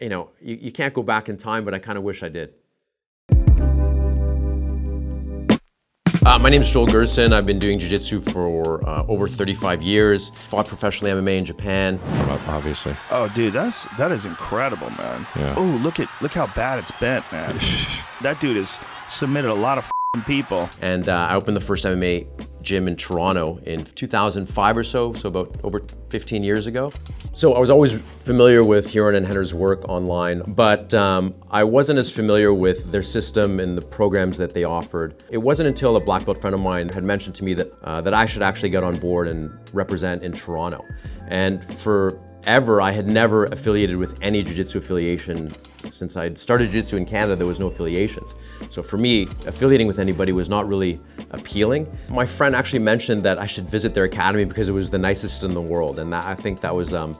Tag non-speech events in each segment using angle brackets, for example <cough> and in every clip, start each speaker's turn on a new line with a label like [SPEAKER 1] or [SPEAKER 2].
[SPEAKER 1] you know, you, you can't go back in time, but I kind of wish I did. Uh, my name is Joel Gerson. I've been doing jiu-jitsu for uh, over 35 years. Fought professionally MMA in Japan.
[SPEAKER 2] obviously.
[SPEAKER 3] Oh, dude, that's that is incredible, man.
[SPEAKER 2] Yeah.
[SPEAKER 3] Oh, look at look how bad it's bent, man. <laughs> that dude has submitted a lot of f***ing people.
[SPEAKER 1] And uh, I opened the first MMA gym in Toronto in 2005 or so, so about over 15 years ago. So I was always familiar with Ryron and Rener's work online, but um, I wasn't as familiar with their system and the programs that they offered. It wasn't until a black belt friend of mine had mentioned to me that, uh, that I should actually get on board and represent in Toronto. And for ever, I had never affiliated with any jiu-jitsu affiliation. Since I started jiu-jitsu in Canada, there was no affiliations. So for me, affiliating with anybody was not really appealing. My friend actually mentioned that I should visit their academy because it was the nicest in the world. And that, I think that was, um,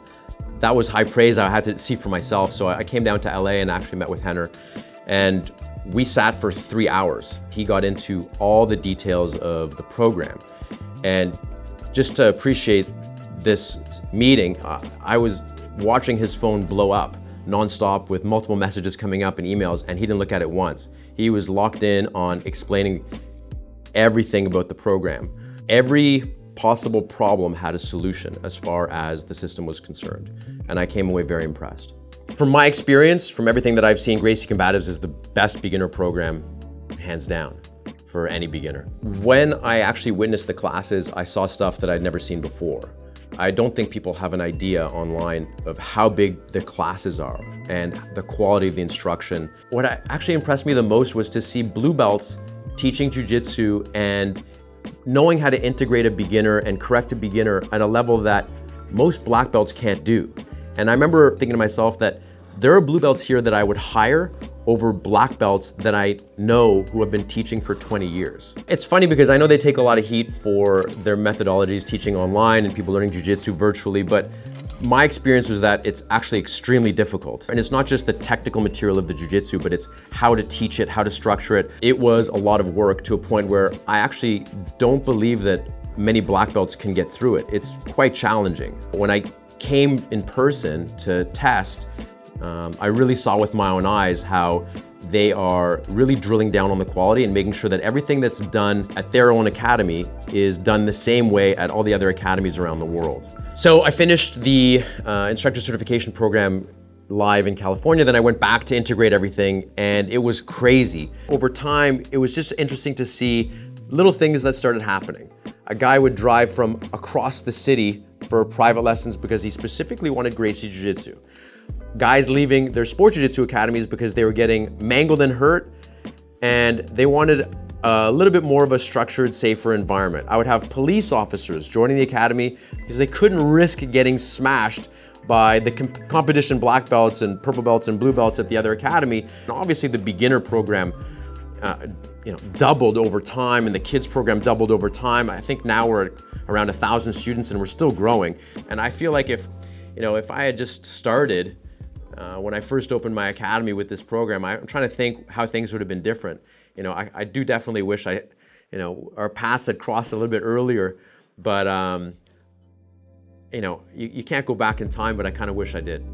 [SPEAKER 1] that was high praise I had to see for myself. So I came down to LA and actually met with Rener. And we sat for three hours. He got into all the details of the program. And just to appreciate this meeting, uh, I was watching his phone blow up nonstop with multiple messages coming up and emails, and he didn't look at it once. He was locked in on explaining everything about the program. Every possible problem had a solution as far as the system was concerned, and I came away very impressed. From my experience, from everything that I've seen, Gracie Combatives is the best beginner program, hands down for any beginner. When I actually witnessed the classes, I saw stuff that I'd never seen before. I don't think people have an idea online of how big the classes are and the quality of the instruction. What actually impressed me the most was to see blue belts teaching jujitsu and knowing how to integrate a beginner and correct a beginner at a level that most black belts can't do. And I remember thinking to myself that there are blue belts here that I would hire over black belts that I know who have been teaching for 20 years. It's funny because I know they take a lot of heat for their methodologies teaching online and people learning jujitsu virtually, but my experience was that it's actually extremely difficult. And it's not just the technical material of the jujitsu, but it's how to teach it, how to structure it. It was a lot of work to a point where I actually don't believe that many black belts can get through it. It's quite challenging. When I came in person to test, um, I really saw with my own eyes how they are really drilling down on the quality and making sure that everything that's done at their own academy is done the same way at all the other academies around the world. So I finished the uh, instructor certification program live in California. Then I went back to integrate everything and it was crazy. Over time, it was just interesting to see little things that started happening. A guy would drive from across the city for private lessons because he specifically wanted Gracie Jiu-Jitsu guys leaving their sports jiu-jitsu academies because they were getting mangled and hurt and they wanted a little bit more of a structured, safer environment. I would have police officers joining the academy because they couldn't risk getting smashed by the comp competition black belts and purple belts and blue belts at the other academy. And obviously the beginner program uh, you know, doubled over time and the kids program doubled over time. I think now we're around a thousand students and we're still growing. And I feel like if, you know, if I had just started uh, when I first opened my academy with this program, I, am trying to think how things would have been different. You know, I, I, do definitely wish I, you know, our paths had crossed a little bit earlier, but, um, you know, you, you can't go back in time, but I kind of wish I did.